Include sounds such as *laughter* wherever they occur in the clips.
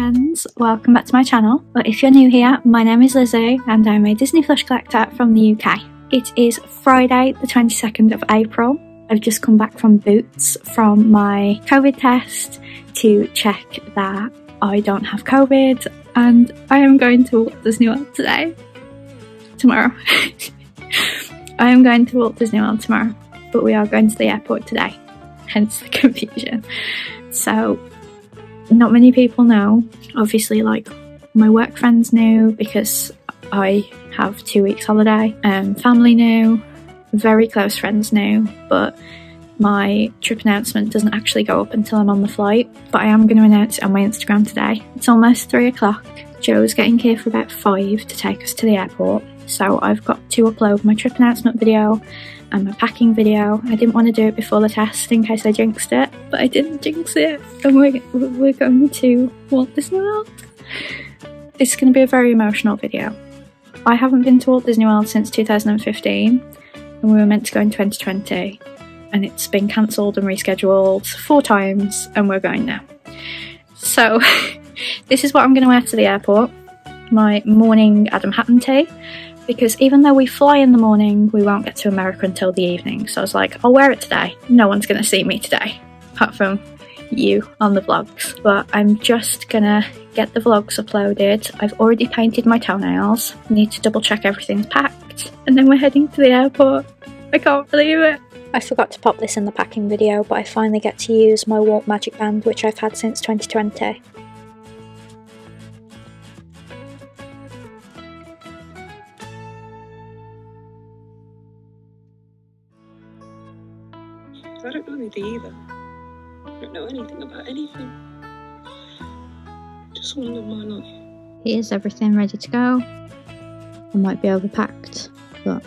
friends, welcome back to my channel. But if you're new here, my name is Lizzie and I'm a Disney Plush collector from the UK. It is Friday the 22nd of April. I've just come back from Boots from my COVID test to check that I don't have COVID and I am going to Walt Disney World today. Tomorrow. *laughs* I am going to Walt Disney World tomorrow, but we are going to the airport today, hence the *laughs* confusion. So not many people know. Obviously, like my work friends knew because I have two weeks holiday. Um, family knew, very close friends knew, but my trip announcement doesn't actually go up until I'm on the flight. But I am going to announce it on my Instagram today. It's almost three o'clock. Joe's getting here for about five to take us to the airport. So I've got to upload my trip announcement video and my packing video. I didn't want to do it before the test in case I jinxed it, but I didn't jinx it. And we're, we're going to Walt Disney World. This is going to be a very emotional video. I haven't been to Walt Disney World since 2015 and we were meant to go in 2020 and it's been cancelled and rescheduled four times and we're going now. So *laughs* this is what I'm going to wear to the airport. My morning Adam Hatton tea because even though we fly in the morning, we won't get to America until the evening. So I was like, I'll wear it today. No one's going to see me today, apart from you on the vlogs. But I'm just gonna get the vlogs uploaded. I've already painted my toenails. Need to double check everything's packed. And then we're heading to the airport. I can't believe it. I forgot to pop this in the packing video, but I finally get to use my Walt Magic Band, which I've had since 2020. I don't know anything either. I don't know anything about anything. Just want to live my life. Here's everything ready to go. I might be overpacked, but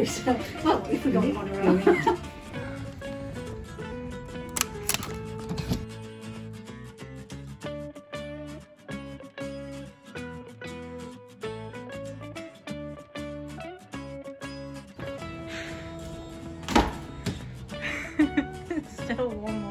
yourself. Well, if we don't on our own. Still one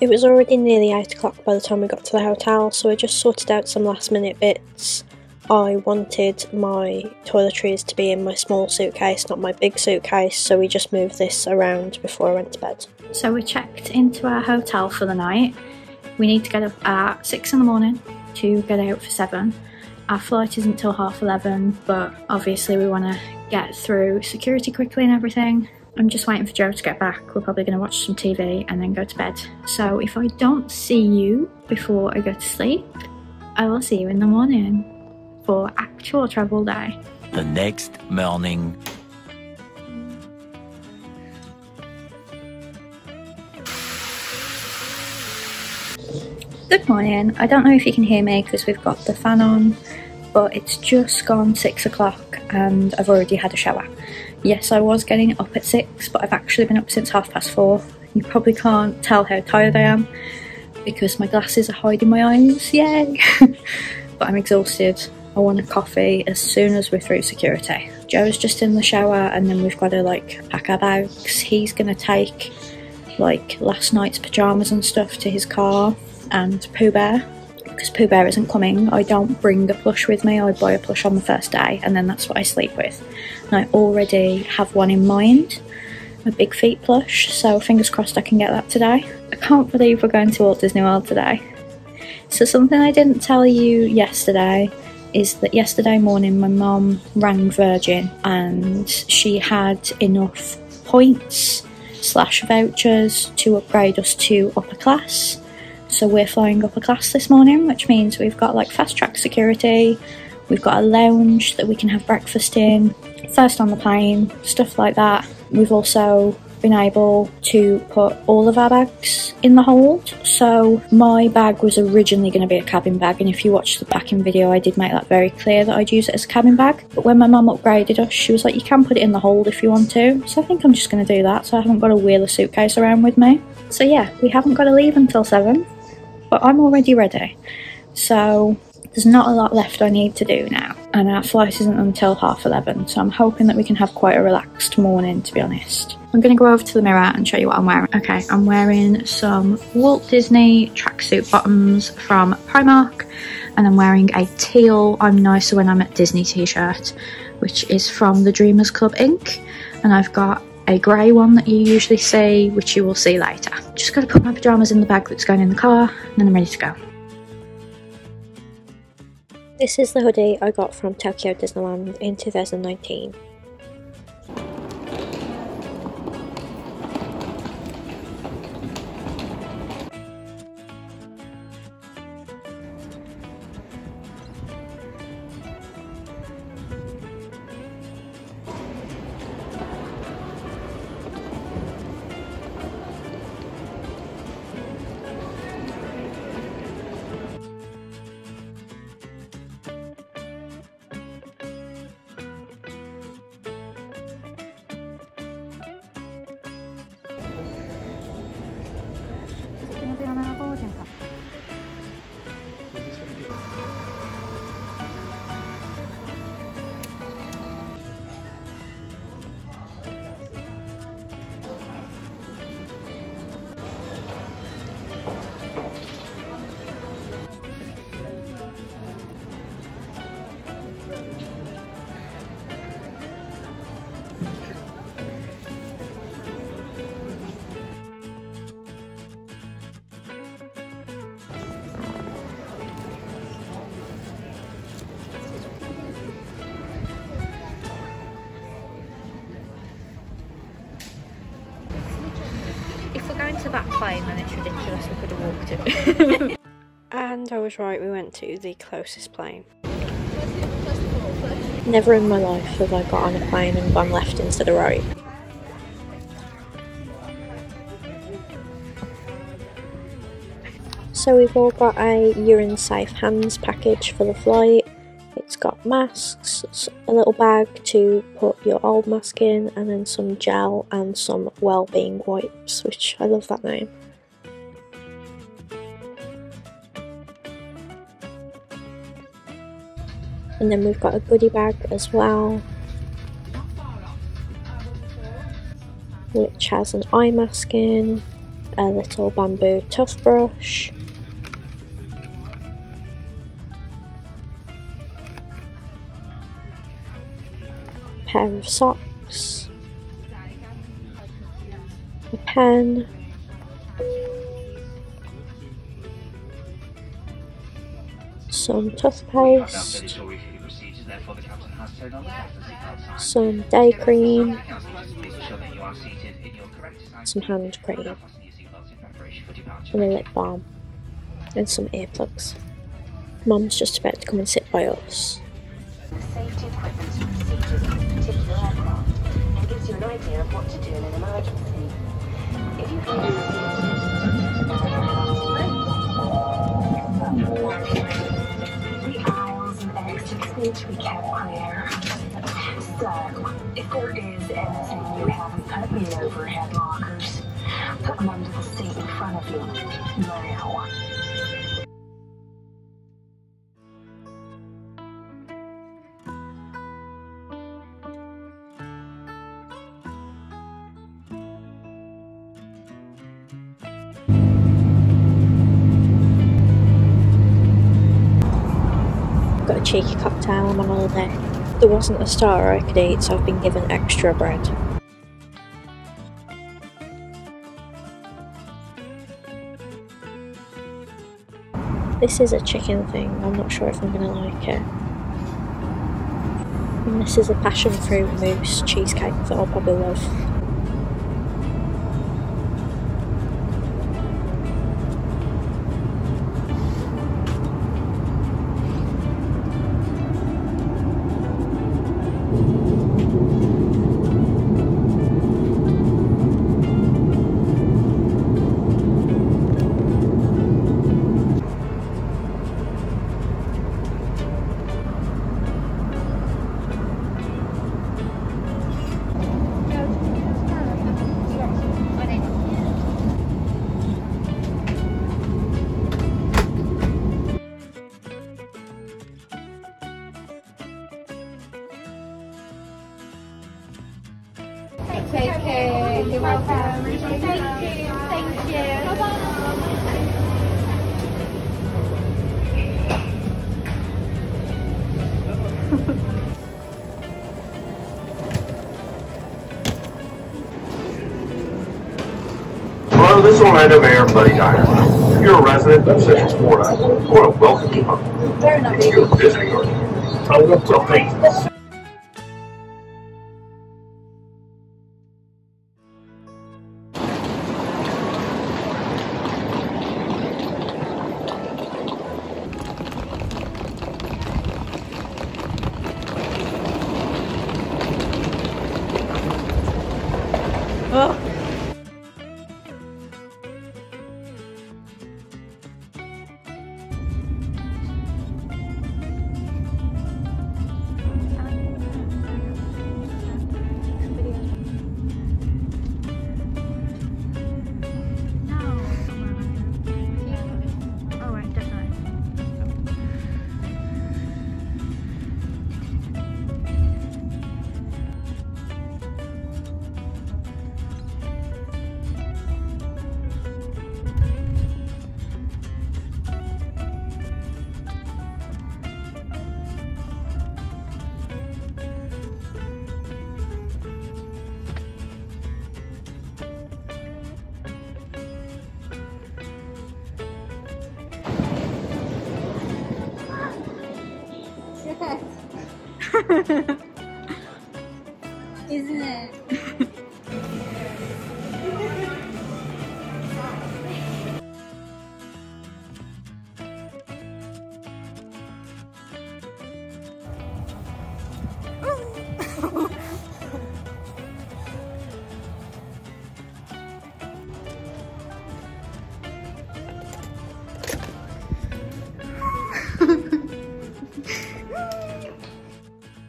It was already nearly 8 o'clock by the time we got to the hotel, so I just sorted out some last minute bits. I wanted my toiletries to be in my small suitcase, not my big suitcase, so we just moved this around before I went to bed. So we checked into our hotel for the night. We need to get up at six in the morning to get out for seven. Our flight isn't till half eleven, but obviously we want to get through security quickly and everything. I'm just waiting for Joe to get back. We're probably going to watch some TV and then go to bed. So if I don't see you before I go to sleep, I will see you in the morning for actual travel day. The next morning. Good morning. I don't know if you can hear me because we've got the fan on, but it's just gone six o'clock and I've already had a shower. Yes, I was getting up at six, but I've actually been up since half past four. You probably can't tell how tired I am because my glasses are hiding my eyes. Yay! *laughs* but I'm exhausted. I want a coffee as soon as we're through security. Joe's just in the shower and then we've got to like pack our bags. He's gonna take like last night's pajamas and stuff to his car and Pooh Bear because Pooh Bear isn't coming. I don't bring a plush with me. I buy a plush on the first day and then that's what I sleep with. And I already have one in mind, a big feet plush. So fingers crossed I can get that today. I can't believe we're going to Walt Disney World today. So something I didn't tell you yesterday is that yesterday morning my mum rang Virgin and she had enough points slash vouchers to upgrade us to upper class. So we're flying upper class this morning, which means we've got like fast track security, we've got a lounge that we can have breakfast in, first on the plane, stuff like that. We've also been able to put all of our bags in the hold. So my bag was originally going to be a cabin bag, and if you watch the backing video, I did make that very clear that I'd use it as a cabin bag. But when my mum upgraded us, she was like, "You can put it in the hold if you want to." So I think I'm just going to do that. So I haven't got to wheel a suitcase around with me. So yeah, we haven't got to leave until seven, but I'm already ready. So there's not a lot left I need to do now, and our flight isn't until half 11, so I'm hoping that we can have quite a relaxed morning, to be honest. I'm going to go over to the mirror and show you what I'm wearing. Okay, I'm wearing some Walt Disney tracksuit bottoms from Primark, and I'm wearing a teal I'm nicer when I'm at Disney t-shirt, which is from the Dreamers Club Inc. And I've got a grey one that you usually see, which you will see later. Just got to put my pyjamas in the bag that's going in the car, and then I'm ready to go. This is the hoodie I got from Tokyo Disneyland in 2019. Ridiculous. We could have walked it. *laughs* And I was right, we went to the closest plane. Never in my life have I got on a plane and gone left instead of right. So we've all got a Virgin safe hands package for the flight. It's got masks, a little bag to put your old mask in, and then some gel and some well-being wipes, which I love that name. And then we've got a goodie bag as well, which has an eye mask in, a little bamboo toothbrush, pair of socks, a pen, some toothpaste, some day cream, some hand cream, and a lip balm, and some earplugs. Mum's just about to come and sit by us. safety to be kept clear. So, if there is anything you haven't put in the overhead lockers, put them under the seat in front of you. Now. Got a cheeky cocktail, I'm on holiday. There wasn't a starter I could eat, so I've been given extra bread. This is a chicken thing, I'm not sure if I'm gonna like it. And this is a passion fruit mousse cheesecake that I'll probably love. Hello, this is Orlando Mayor Buddy Dyer. If you're a resident of Central Florida, I want to welcome you home. If you're visiting our oh, well, thank you. *laughs* Isn't it? *laughs*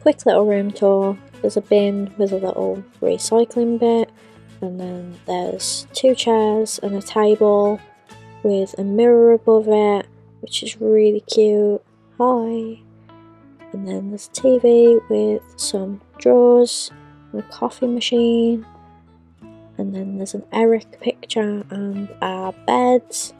Quick little room tour. There's a bin with a little recycling bit, and then there's two chairs and a table with a mirror above it, which is really cute. Hi. And then there's a TV with some drawers and a coffee machine. And then there's an Eric picture and our beds.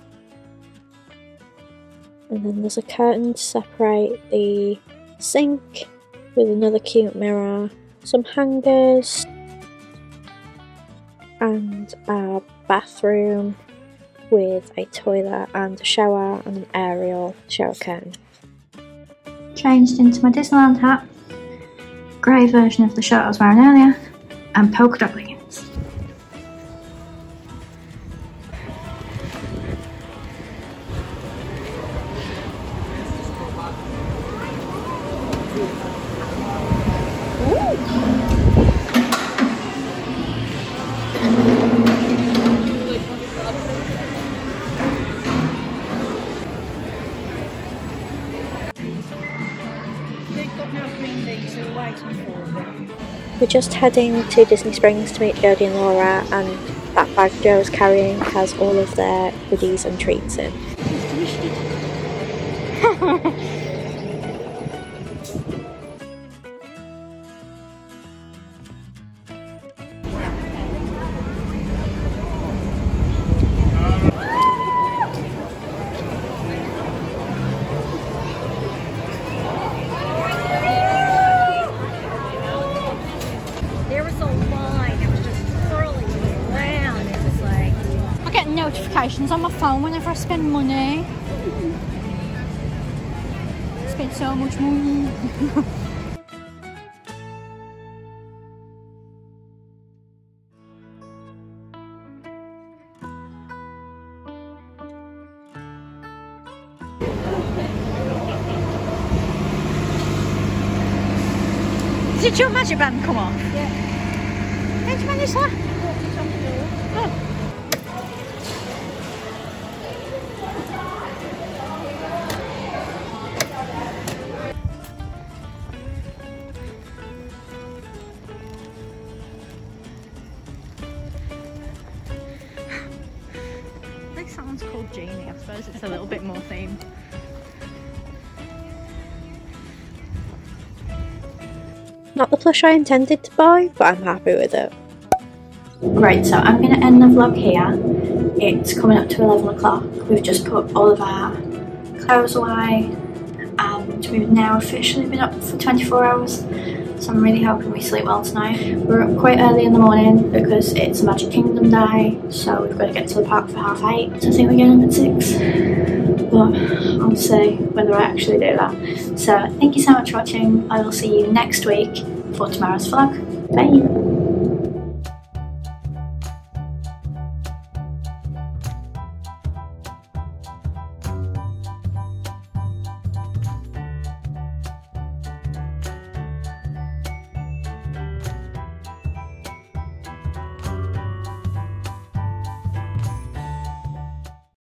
And then there's a curtain to separate the sink with another cute mirror, some hangers, and a bathroom with a toilet and a shower and an Ariel shower curtain. Changed into my Disneyland hat, grey version of the shirt I was wearing earlier, and polka dot just heading to Disney Springs to meet Jodie and Laura, and that bag Joe's carrying has all of their goodies and treats in. Phone whenever I spend money. Spend so much money. Did your magic band come off? Yeah. How did you manage that? This sounds called Genie. I suppose it's a little bit more themed. Not the plush I intended to buy, but I'm happy with it. Right, so I'm going to end the vlog here. It's coming up to 11 o'clock. We've just put all of our clothes away and we've now officially been up for 24 hours. So I'm really hoping we sleep well tonight. We're up quite early in the morning because it's Magic Kingdom day, so we've got to get to the park for half eight. So I think we're getting up at six. But I'll see whether I actually do that. So thank you so much for watching. I will see you next week for tomorrow's vlog. Bye!